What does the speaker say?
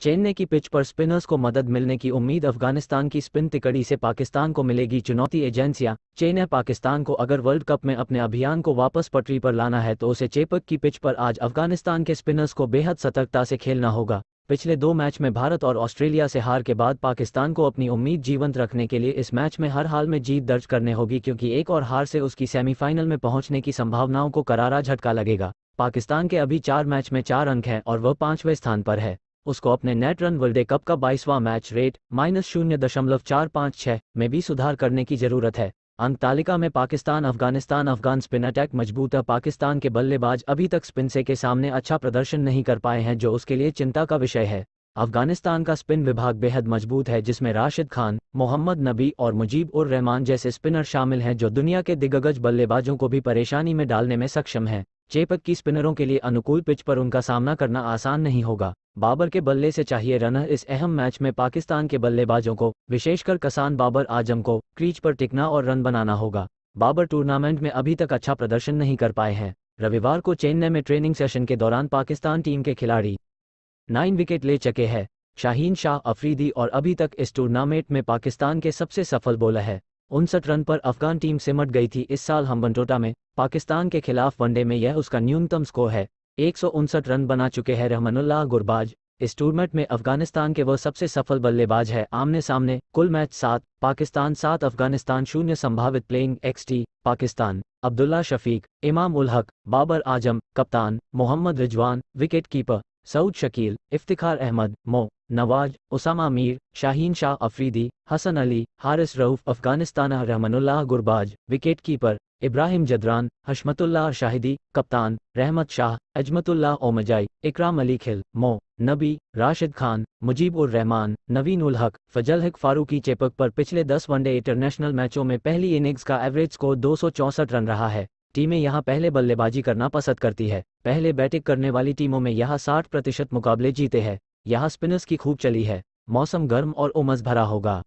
चेन्नई की पिच पर स्पिनर्स को मदद मिलने की उम्मीद अफ़गानिस्तान की स्पिन तिकड़ी से पाकिस्तान को मिलेगी चुनौती एजेंसियाँ। चेन्नई पाकिस्तान को अगर वर्ल्ड कप में अपने अभियान को वापस पटरी पर लाना है तो उसे चेपक की पिच पर आज अफ़गानिस्तान के स्पिनर्स को बेहद सतर्कता से खेलना होगा। पिछले दो मैच में भारत और ऑस्ट्रेलिया से हार के बाद पाकिस्तान को अपनी उम्मीद जीवंत रखने के लिए इस मैच में हर हाल में जीत दर्ज करने होगी क्योंकि एक और हार से उसकी सेमीफाइनल में पहुँचने की संभावनाओं को करारा झटका लगेगा। पाकिस्तान के अभी चार मैच में चार अंक हैं और वह पाँचवें स्थान पर है। उसको अपने नेट रन वर्ल्ड कप का बाईसवां मैच रेट माइनस शून्य दशमलव चार पाँच छः में भी सुधार करने की ज़रूरत है। अंक तालिका में पाकिस्तान, अफ़गानिस्तान, अफगान स्पिन अटैक मज़बूत है पाकिस्तान के बल्लेबाज अभी तक स्पिन से के सामने अच्छा प्रदर्शन नहीं कर पाए हैं, जो उसके लिए चिंता का विषय है। अफ़गानिस्तान का स्पिन विभाग बेहद मज़बूत है, जिसमें राशिद खान, मोहम्मद नबी और मुजीब उर रहमान जैसे स्पिनर शामिल हैं, जो दुनिया के दिग्गज बल्लेबाजों को भी परेशानी में डालने में सक्षम हैं। चेपक की स्पिनरों के लिए अनुकूल पिच पर उनका सामना करना आसान नहीं होगा। बाबर के बल्ले से चाहिए रनर इस अहम मैच में पाकिस्तान के बल्लेबाजों को, विशेषकर कसान बाबर आज़म को, क्रीज पर टिकना और रन बनाना होगा। बाबर टूर्नामेंट में अभी तक अच्छा प्रदर्शन नहीं कर पाए हैं। रविवार को चेन्नई में ट्रेनिंग सेशन के दौरान पाकिस्तान टीम के खिलाड़ी नाइन विकेट ले चुके हैं। शाहीन शाह, अफरीदी और अभी तक इस टूर्नामेंट में पाकिस्तान के सबसे सफल बॉलर है। उनसठ रन पर अफगान टीम सिमट गई थी। इस साल हम्बनटोटा में, पाकिस्तान के खिलाफ वनडे में यह उसका न्यूनतम स्कोर है। एक सौ उनसठ रन बना चुके हैं रहमनुल्लाह गुरबाज। इस टूर्नामेंट में अफ़गानिस्तान के वह सबसे सफल बल्लेबाज है। आमने सामने कुल मैच सात, पाकिस्तान सात, अफ़गानिस्तान शून्य, संभावित प्लेइंग एक्सटी पाकिस्तान। अब्दुल्ला शफीक, इमाम उल हक, बाबर आज़म, कप्तान Mohammad Rizwan wicket keeper Saud Shakeel, Iftikhar Ahmed, Mo Nawaz, Usama Mir, Shaheen Shah Afridi, Hasan Ali, Haris Rauf, Afghanistan Rahmanullah Gurbaz wicket keeper Ibrahim Zadran, Hashmatullah Shahidi, कप्तान, रहमत शाह, अजमतुल्लाह ओमजाई, इकराम अली खिल, मो, नबी, राशिद खान मुजीब उर रहमान नवीन उल हक, फजल हक फारूकी चेपक पर पिछले दस वनडे इंटरनेशनल मैचों में पहली इनिंग्स का एवरेज स्कोर दो रन रहा है। टीमें यहाँ पहले बल्लेबाजी करना पसंद करती है। पहले बैटिंग करने वाली टीमों में यह 60 प्रतिशत मुकाबले जीते हैं। यहाँ स्पिनर्स की खूब चली है। मौसम गर्म और उमस भरा होगा।